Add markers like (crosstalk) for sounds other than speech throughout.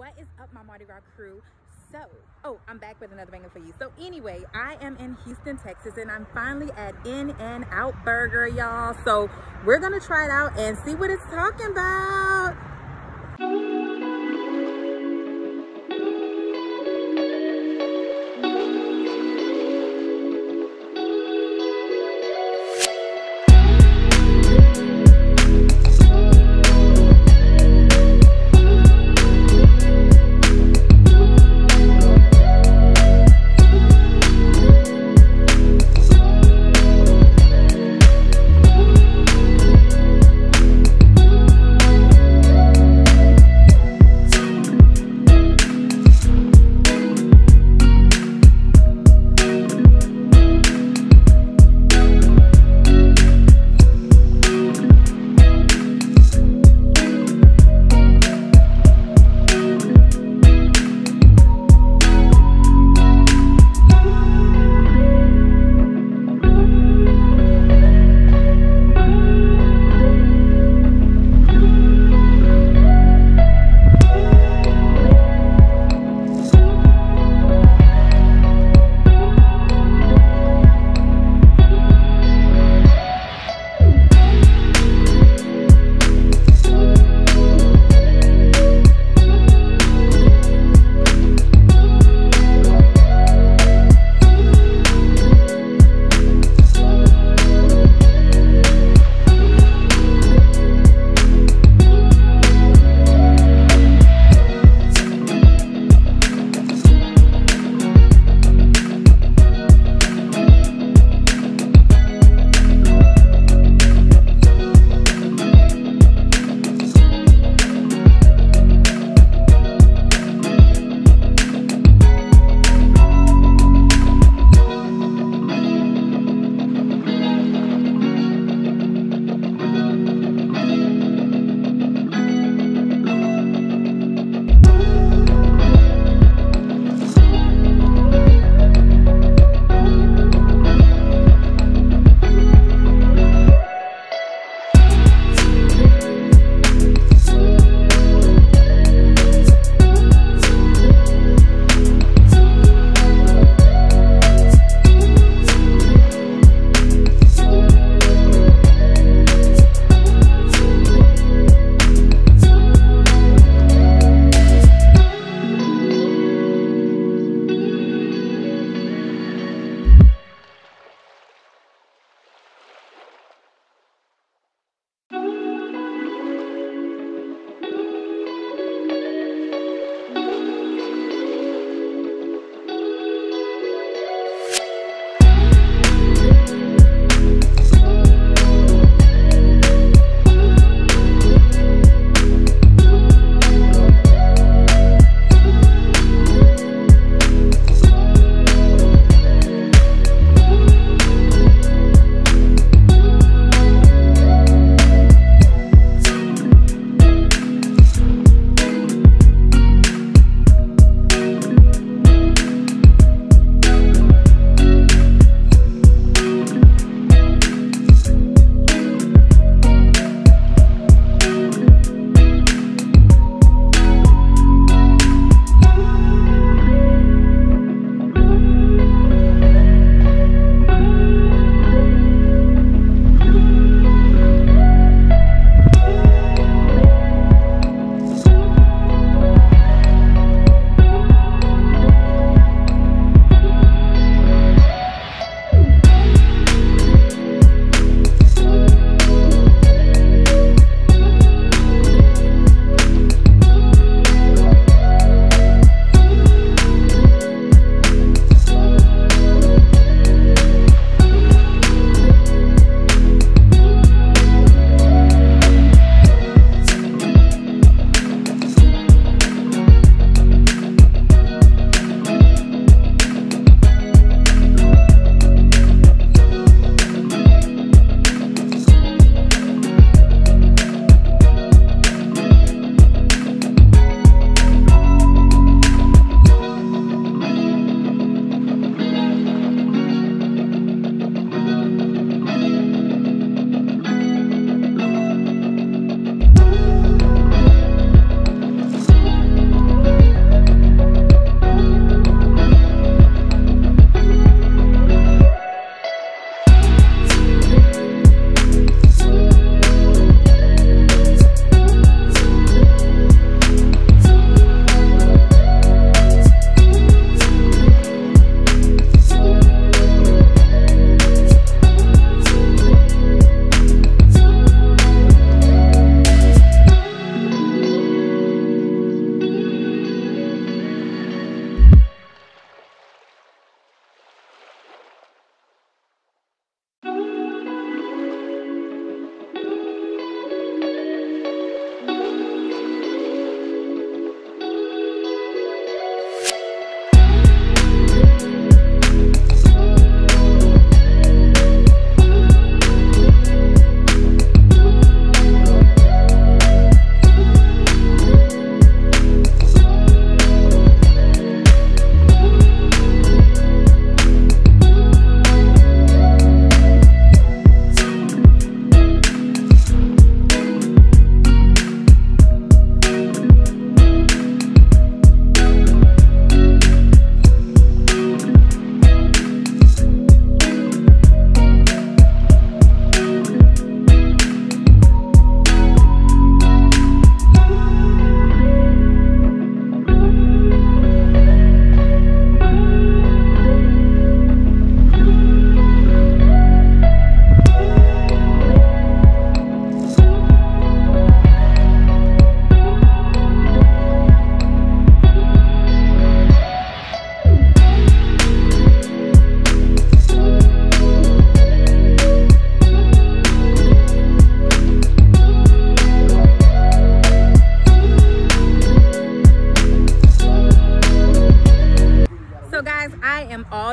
What is up, my Mardi Gras Krewe? So, oh, I'm back with another banger for you. So anyway, I am in Houston, Texas, and I'm finally at In-N-Out Burger, y'all. So we're gonna try it out and see what it's talking about.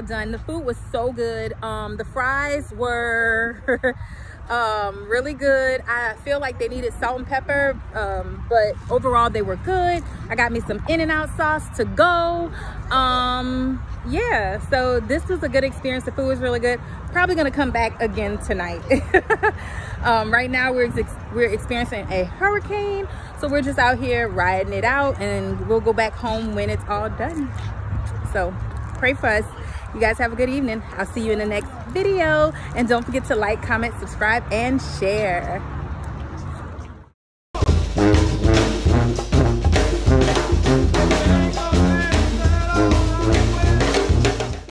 Done. The food was so good. Um, the fries were (laughs) um, really good. I feel like they needed salt and pepper, um, but overall they were good. I got me some In-N-Out sauce to go. Um, yeah, so this was a good experience. The food was really good. Probably gonna come back again tonight. (laughs) um, right now we're ex we're experiencing a hurricane, so we're just out here riding it out, and we'll go back home when it's all done. So pray for us. You guys have a good evening. I'll see you in the next video. And don't forget to like, comment, subscribe, and share.